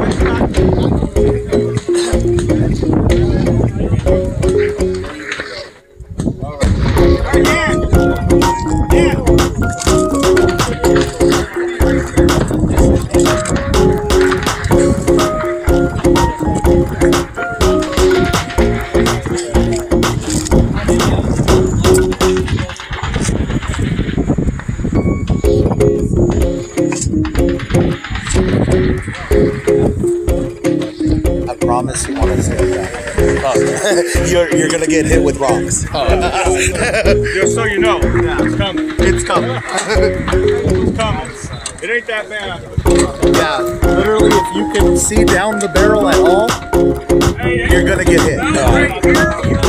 Yeah. Promise you want to say that. Oh. you're you're gonna get hit with rocks. Oh. Just so you know, it's coming. It's coming. It's coming. It ain't that bad. Yeah, literally, if you can see down the barrel at all, you're gonna get hit.